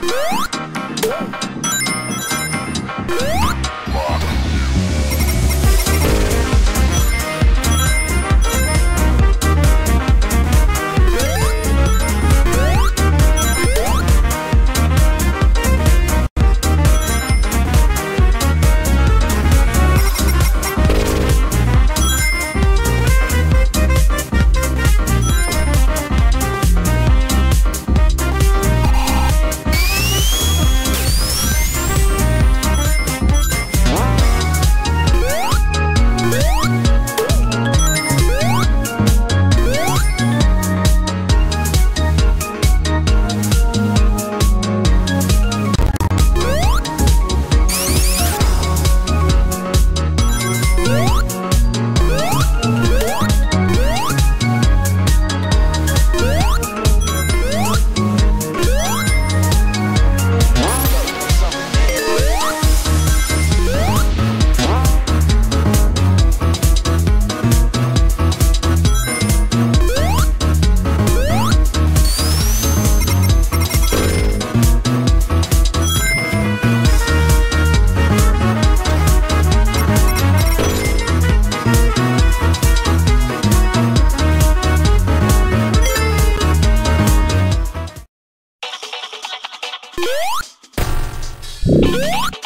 Woo! you